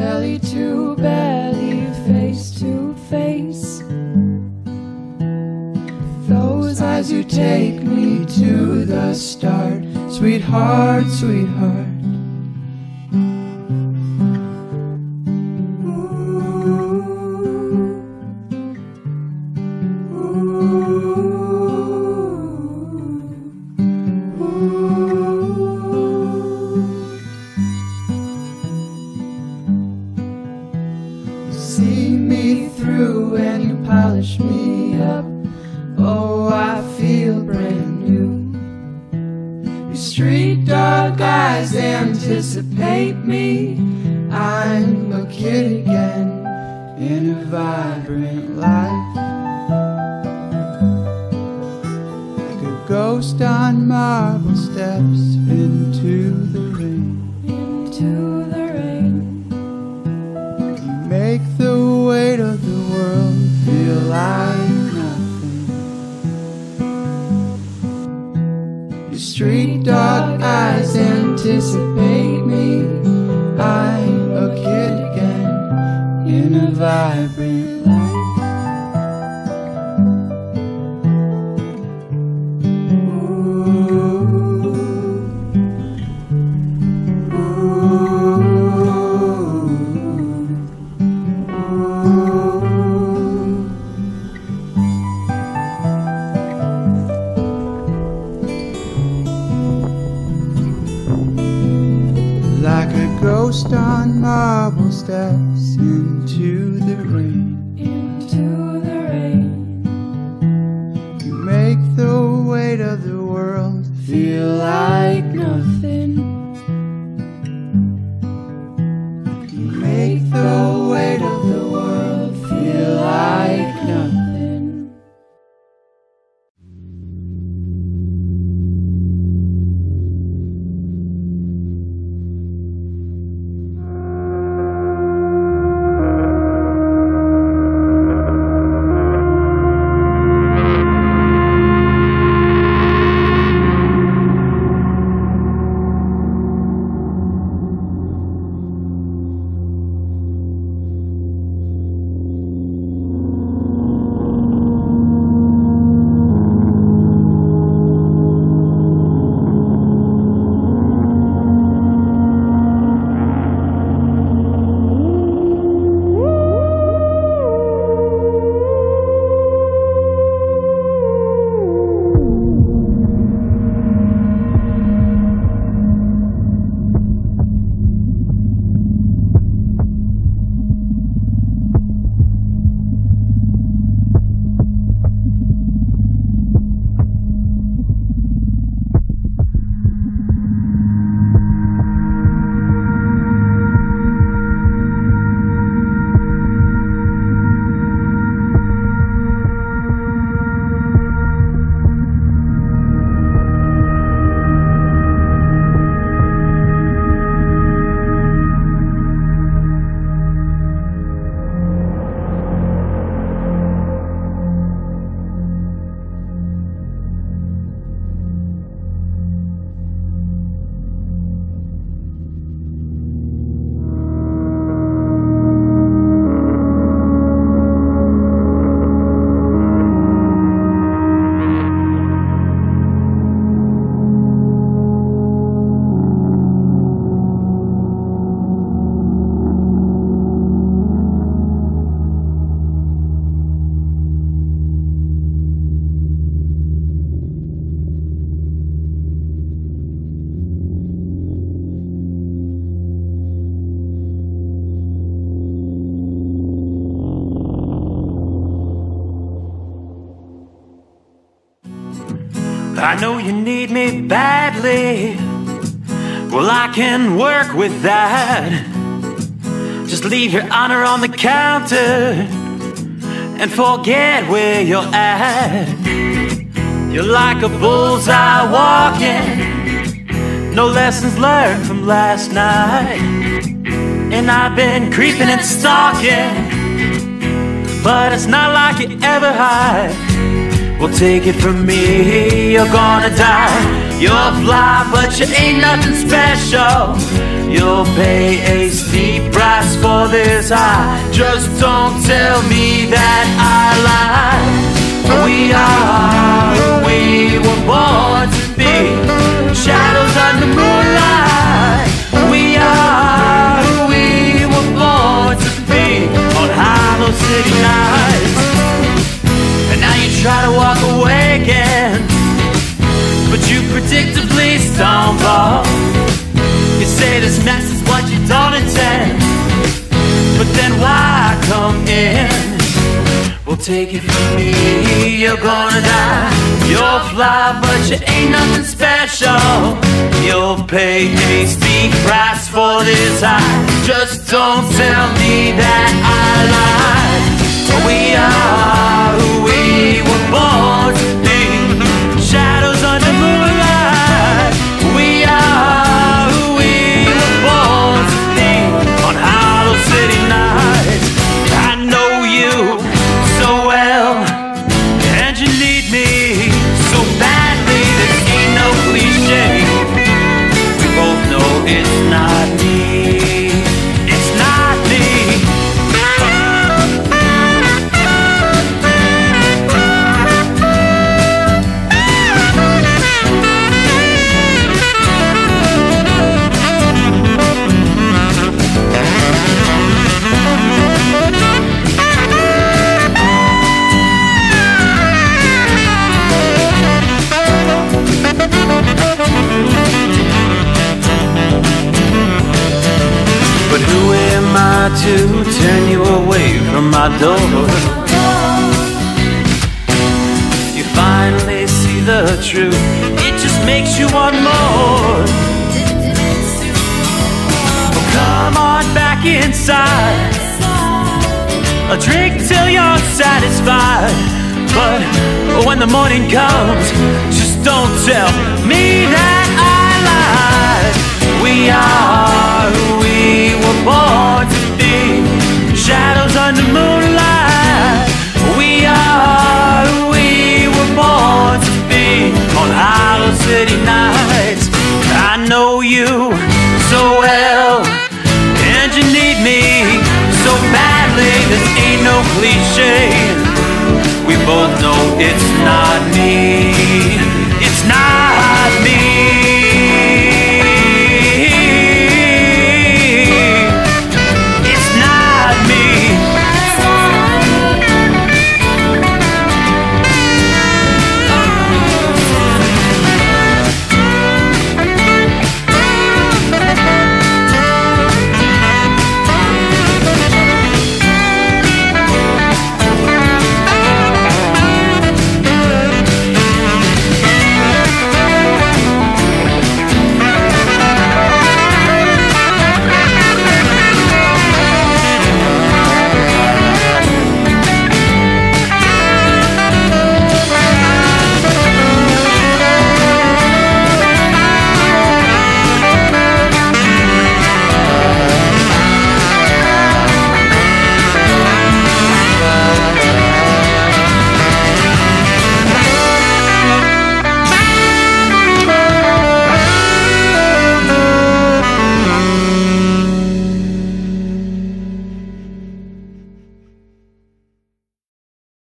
belly to belly, face to face. Those eyes you take me to the start, sweetheart, sweetheart. Through and you polish me up. Oh, I feel brand new. Your street dog eyes anticipate me. I'm a kid again in a vibrant life. Like a ghost on marble steps anticipate steps into the rain. Into the rain. You make the weight of the world feel like I know you need me badly. Well, I can work with that. Just leave your honor on the counter and forget where you're at. You're like a bullseye walking, no lessons learned from last night. And I've been creeping and stalking, but it's not like you ever hide. Well, take it from me, you're gonna die. You're fly, but you ain't nothing special. You'll pay a steep price for this high. Just don't tell me that I lied. We are who we were born to be. Shadows under moonlight. In? Well, take it from me, you're gonna die. You'll fly, but you ain't nothing special. You'll pay a steep price for this high. Just don't tell me to turn you away from my door? You finally see the truth, it just makes you want more. Well, come on back inside. A drink till you're satisfied. But when the morning comes, just don't tell me that I lied. We are know you so well, and you need me so badly. This ain't no cliche. We both know it's not me. It's not